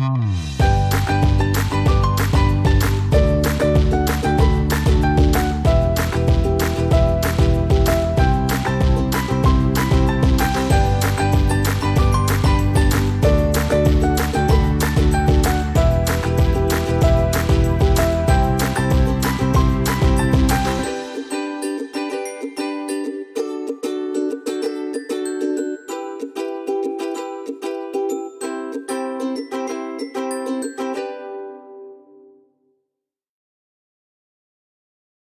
Mmm.